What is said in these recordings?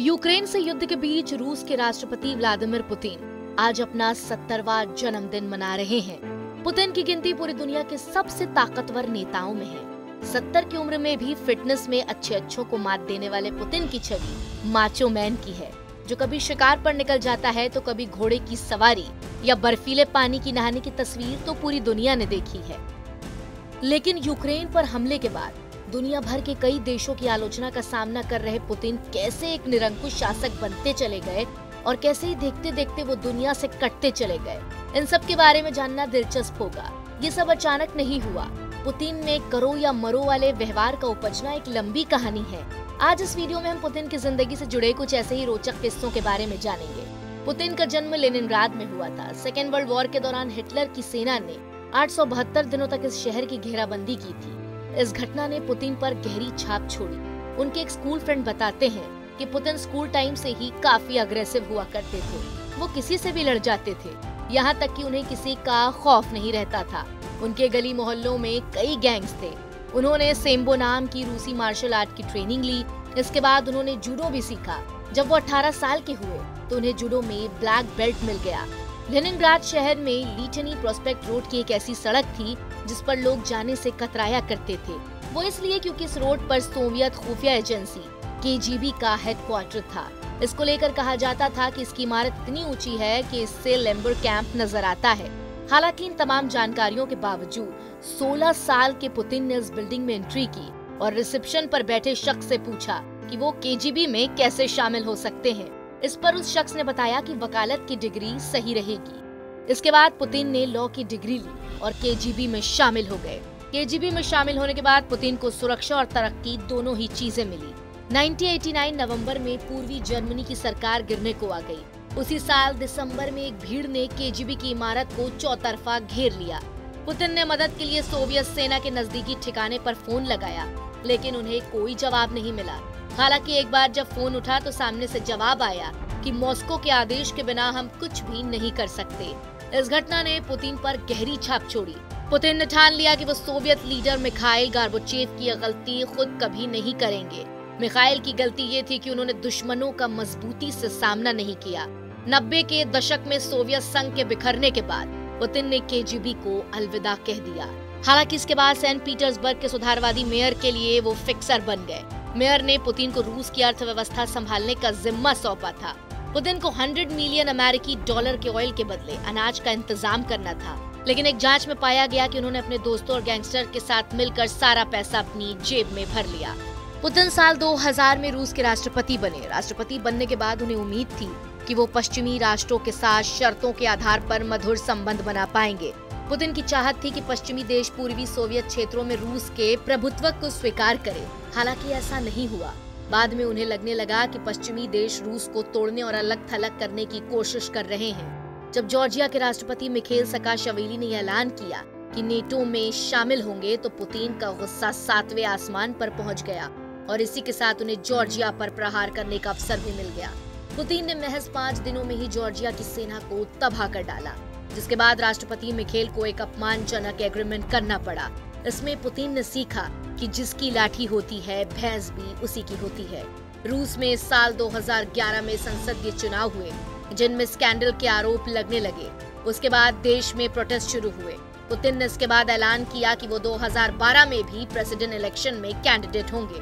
Ukraine से युद्ध के बीच रूस के राष्ट्रपति व्लादिमीर पुतिन आज अपना सत्तरवा जन्मदिन मना रहे हैं। पुतिन की गिनती पूरी दुनिया के सबसे ताकतवर नेताओं में है। सत्तर की उम्र में भी फिटनेस में अच्छे अच्छों को मात देने वाले पुतिन की छवि माचो मैन की है। जो कभी शिकार पर निकल जाता है तो कभी घोड़े की सवारी या बर्फीले पानी की नहाने की तस्वीर तो पूरी दुनिया ने देखी है। लेकिन यूक्रेन पर हमले के बाद दुनिया भर के कई देशों की आलोचना का सामना कर रहे पुतिन कैसे एक निरंकुश शासक बनते चले गए और कैसे ही देखते देखते वो दुनिया से कटते चले गए। इन सब के बारे में जानना दिलचस्प होगा। ये सब अचानक नहीं हुआ। पुतिन में करो या मरो वाले व्यवहार का उपजना एक लंबी कहानी है। आज इस वीडियो में हम पुतिन की ज़िंदगी से जुड़े कुछ ऐसे ही रोचक किस्सों के बारे में जानेंगे। पुतिन का जन्म लेनिनग्राद में हुआ था। सेकेंड वर्ल्ड वॉर के दौरान हिटलर की सेना ने आठ सौ बहत्तर दिनों तक इस शहर की घेराबंदी की थी। इस घटना ने पुतिन पर गहरी छाप छोड़ी। उनके एक स्कूल फ्रेंड बताते हैं कि पुतिन स्कूल टाइम से ही काफ़ी अग्रेसिव हुआ करते थे। वो किसी से भी लड़ जाते थे। यहाँ तक कि उन्हें किसी का खौफ नहीं रहता था। उनके गली मोहल्लों में कई गैंग्स थे। उन्होंने सेम्बो नाम की रूसी मार्शल आर्ट की ट्रेनिंग ली। इसके बाद उन्होंने जूडो भी सीखा। जब वो 18 साल के हुए तो उन्हें जूडो में ब्लैक बेल्ट मिल गया। लेनिनग्राद शहर में लीटनी प्रोस्पेक्ट रोड की एक ऐसी सड़क थी, जिस पर लोग जाने से कतराया करते थे। वो इसलिए क्योंकि इस रोड पर सोवियत खुफिया एजेंसी के का हेडक्वार्टर था। इसको लेकर कहा जाता था कि इसकी इमारत इतनी ऊँची है कि इससे लेम्बर कैंप नज़र आता है। हालाँकि इन तमाम जानकारियों के बावजूद 16 साल के पुतिन ने इस बिल्डिंग में एंट्री की और रिसेप्शन पर बैठे शख्स से पूछा कि वो के में कैसे शामिल हो सकते हैं। इस पर उस शख्स ने बताया कि वकालत की डिग्री सही रहेगी। इसके बाद पुतिन ने लॉ की डिग्री ली और के में शामिल हो गए। के में शामिल होने के बाद पुतिन को सुरक्षा और तरक्की दोनों ही चीज़ें मिली। 1989 नवंबर में पूर्वी जर्मनी की सरकार गिरने को आ गई। उसी साल दिसंबर में एक भीड़ ने के की इमारत को चौतरफा घेर लिया। पुतिन ने मदद के लिए सोवियत सेना के नजदीकी ठिकाने पर फ़ोन लगाया, लेकिन उन्हें कोई जवाब नहीं मिला। हालाँकि एक बार जब फ़ोन उठा तो सामने से जवाब आया कि मॉस्को के आदेश के बिना हम कुछ भी नहीं कर सकते। इस घटना ने पुतिन पर गहरी छाप छोड़ी। पुतिन ने ठान लिया कि वो सोवियत लीडर मिखाइल गार्बोचेव की गलती खुद कभी नहीं करेंगे। मिखाइल की गलती ये थी कि उन्होंने दुश्मनों का मजबूती से सामना नहीं किया। नब्बे के दशक में सोवियत संघ के बिखरने के बाद पुतिन ने के को अलविदा कह दिया। हालाँकि इसके बाद सेंट पीटर्सबर्ग के सुधारवादी मेयर के लिए वो फिक्सर बन गए। मेयर ने पुतिन को रूस की अर्थव्यवस्था संभालने का जिम्मा सौंपा था। पुतिन को 100 मिलियन अमेरिकी डॉलर के ऑयल के बदले अनाज का इंतज़ाम करना था। लेकिन एक जाँच में पाया गया कि उन्होंने अपने दोस्तों और गैंगस्टर के साथ मिलकर सारा पैसा अपनी जेब में भर लिया। पुतिन साल 2000 में रूस के राष्ट्रपति बने। राष्ट्रपति बनने के बाद उन्हें उम्मीद थी कि वो पश्चिमी राष्ट्रों के साथ शर्तों के आधार पर मधुर संबंध बना पाएँगे। पुतिन की चाहत थी कि पश्चिमी देश पूर्वी सोवियत क्षेत्रों में रूस के प्रभुत्व को स्वीकार करे। हालाँकि ऐसा नहीं हुआ। बाद में उन्हें लगने लगा कि पश्चिमी देश रूस को तोड़ने और अलग थलग करने की कोशिश कर रहे हैं। जब जॉर्जिया के राष्ट्रपति मिखेल सकाशवेली ने ऐलान किया कि नेटो में शामिल होंगे तो पुतिन का गुस्सा सातवें आसमान पर पहुँच गया और इसी के साथ उन्हें जॉर्जिया पर प्रहार करने का अवसर भी मिल गया। पुतिन ने महज पाँच दिनों में ही जॉर्जिया की सेना को तबाह कर डाला। जिसके बाद राष्ट्रपति मिखेल को एक अपमानजनक एग्रीमेंट करना पड़ा। इसमें पुतिन ने सीखा कि जिसकी लाठी होती है, भैंस भी उसी की होती है। रूस में साल 2011 में संसदीय चुनाव हुए, जिनमें स्कैंडल के आरोप लगने लगे। उसके बाद देश में प्रोटेस्ट शुरू हुए। पुतिन ने इसके बाद ऐलान किया कि वो 2012 में भी प्रेसिडेंट इलेक्शन में कैंडिडेट होंगे।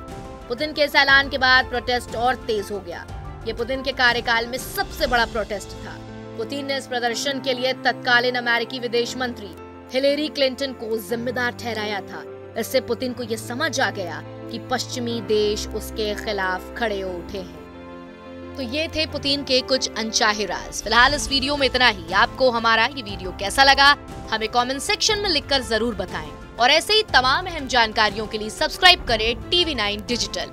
पुतिन के इस ऐलान के बाद प्रोटेस्ट और तेज हो गया। ये पुतिन के कार्यकाल में सबसे बड़ा प्रोटेस्ट था। पुतिन ने इस प्रदर्शन के लिए तत्कालीन अमेरिकी विदेश मंत्री हिलेरी क्लिंटन को जिम्मेदार ठहराया था। इससे पुतिन को यह समझ आ गया कि पश्चिमी देश उसके खिलाफ खड़े हो उठे हैं। तो ये थे पुतिन के कुछ अनचाहे राज। फ़िलहाल इस वीडियो में इतना ही। आपको हमारा ये वीडियो कैसा लगा, हमें कमेंट सेक्शन में लिखकर ज़रूर बताएँ। और ऐसे ही तमाम अहम जानकारियों के लिए सब्सक्राइब करें टीवी नाइन डिजिटल।